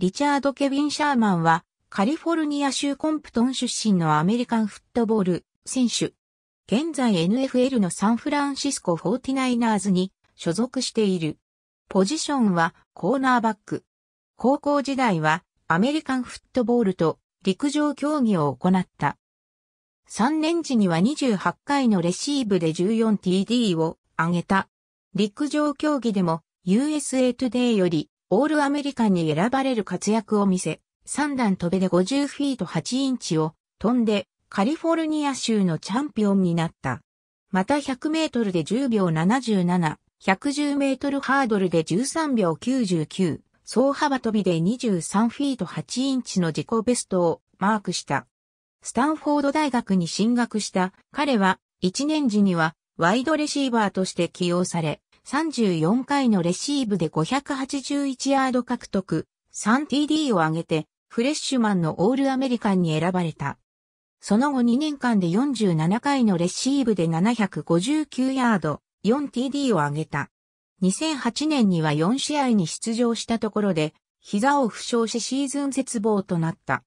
リチャード・ケビン・シャーマンは、カリフォルニア州コンプトン出身のアメリカンフットボール選手。現在 NFL のサンフランシスコ 49ers に所属している。ポジションはコーナーバック。高校時代はアメリカンフットボールと陸上競技を行った。3年時には28回のレシーブで 14TD を挙げた。陸上競技でも USA Today よりオールアメリカンに選ばれる活躍を見せ、3段飛べで50フィート8インチを飛んでカリフォルニア州のチャンピオンになった。また100メートルで10秒77、110メートルハードルで13秒99、総幅跳びで23フィート8インチの自己ベストをマークした。スタンフォード大学に進学した彼は1年時にはワイドレシーバーとして起用され、34回のレシーブで581ヤード獲得、3TD を上げて、フレッシュマンのオールアメリカンに選ばれた。その後2年間で47回のレシーブで759ヤード、4TD を上げた。2008年には4試合に出場したところで、膝を負傷しシーズン絶望となった。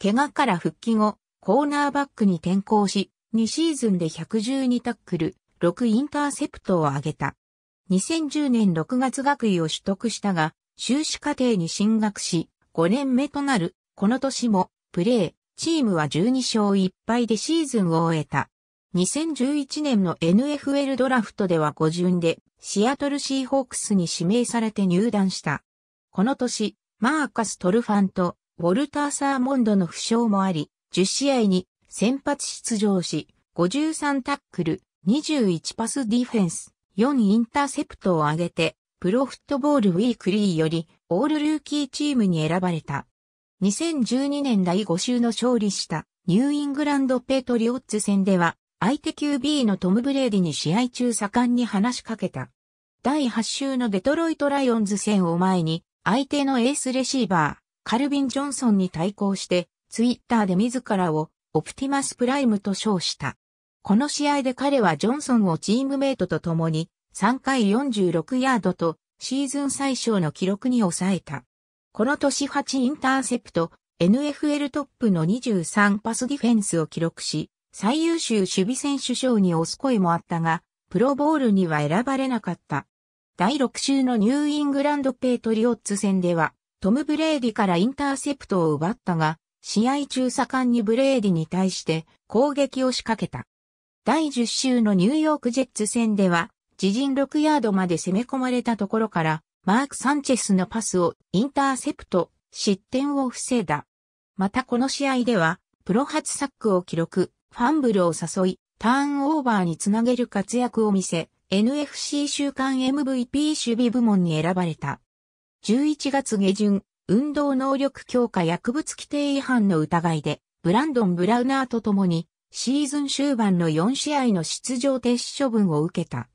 怪我から復帰後、コーナーバックに転向し、2シーズンで112タックル、6インターセプトを上げた。2010年6月学位を取得したが、修士課程に進学し、5年目となる、この年も、プレー、チームは12勝1敗でシーズンを終えた。2011年の NFL ドラフトでは5巡で、シアトルシーホークスに指名されて入団した。この年、マーカス・トルファンと、ウォルター・サーモンドの負傷もあり、10試合に先発出場し、53タックル、21パスディフェンス、4インターセプトを上げて、プロフットボールウィークリーよりオールルーキーチームに選ばれた。2012年第5週の勝利したニューイングランドペイトリオッツ戦では相手 QB のトム・ブレーディに試合中盛んに話しかけた。第8週のデトロイトライオンズ戦を前に相手のエースレシーバー、カルビン・ジョンソンに対抗してツイッターで自らをオプティマスプライムと称した。この試合で彼はジョンソンをチームメイトと共に3回46ヤードとシーズン最小の記録に抑えた。この年8インターセプト、NFL トップの23パスディフェンスを記録し、最優秀守備選手賞に押す声もあったが、プロボールには選ばれなかった。第6週のニューイングランドペイトリオッツ戦では、トム・ブレーディからインターセプトを奪ったが、試合中盛んにブレーディに対して攻撃を仕掛けた。第10週のニューヨークジェッツ戦では、自陣6ヤードまで攻め込まれたところから、マーク・サンチェスのパスをインターセプト、失点を防いだ。またこの試合では、プロ初サックを記録、ファンブルを誘い、ターンオーバーにつなげる活躍を見せ、NFC 週間 MVP 守備部門に選ばれた。11月下旬、運動能力強化薬物規定違反の疑いで、ブランドン・ブラウナーと共に、シーズン終盤の4試合の出場停止処分を受けた。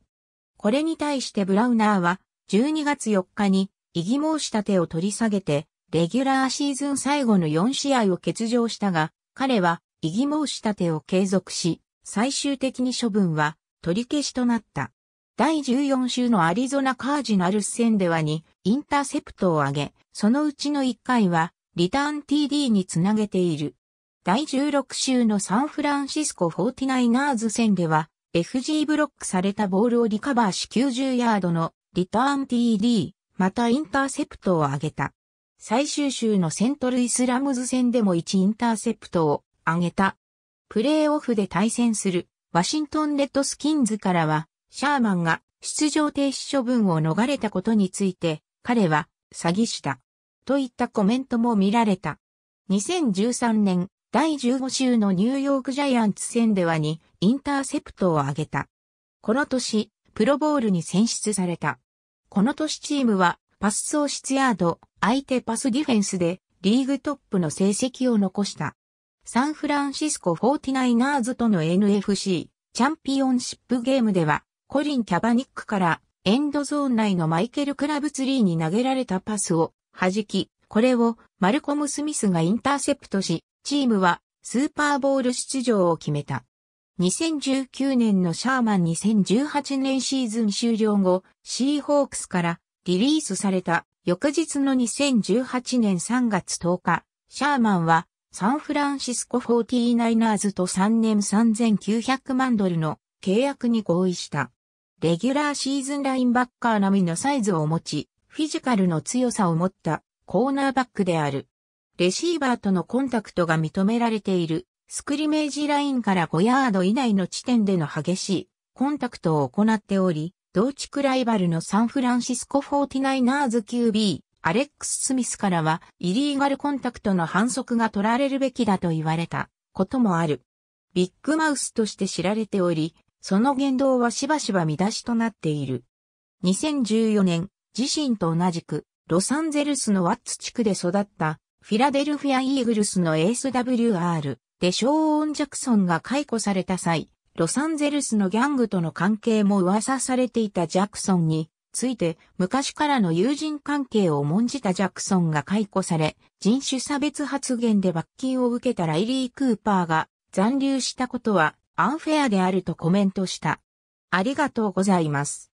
これに対してブラウナーは12月4日に異議申し立てを取り下げて、レギュラーシーズン最後の4試合を欠場したが、彼は異議申し立てを継続し、最終的に処分は取り消しとなった。第14週のアリゾナカージナルス戦ではにインターセプトを上げ、そのうちの1回はリターン TD につなげている。第16週のサンフランシスコ 49ers 戦では FG ブロックされたボールをリカバーし90ヤードのリターン TD、またインターセプトを上げた。最終週のセントルイスラムズ戦でも1インターセプトを上げた。プレーオフで対戦するワシントンレッドスキンズからは、シャーマンが出場停止処分を逃れたことについて、彼は詐欺師だ。といったコメントも見られた。2013年、第15週のニューヨークジャイアンツ戦ではにインターセプトを上げた。この年、プロボールに選出された。この年チームはパス創出ヤード、相手パスディフェンスでリーグトップの成績を残した。サンフランシスコ 49ers との NFC チャンピオンシップゲームではコリン・キャバニックからエンドゾーン内のマイケル・クラブツリーに投げられたパスを弾き、これをマルコム・スミスがインターセプトし、チームはスーパーボール出場を決めた。2019年のシャーマン2018年シーズン終了後、シーホークスからリリースされた翌日の2018年3月10日、シャーマンはサンフランシスコ 49ers と3年3900万ドルの契約に合意した。レギュラーシーズンラインバッカー並みのサイズを持ち、フィジカルの強さを持ったコーナーバックである。レシーバーとのコンタクトが認められているスクリメージラインから5ヤード以内の地点での激しいコンタクトを行っており、同地区ライバルのサンフランシスコ 49ers QB、アレックス・スミスからは、イリーガルコンタクトの反則が取られるべきだと言われたこともある。ビッグマウスとして知られており、その言動はしばしば見出しとなっている。2014年、自身と同じく、ロサンゼルスのワッツ地区で育った、フィラデルフィア・イーグルスのエース WR、でショーオン・ジャクソンが解雇された際、ロサンゼルスのギャングとの関係も噂されていたジャクソンについて昔からの友人関係を重んじたジャクソンが解雇され、人種差別発言で罰金を受けたライリー・クーパーが残留したことはアンフェアであるとコメントした。ありがとうございます。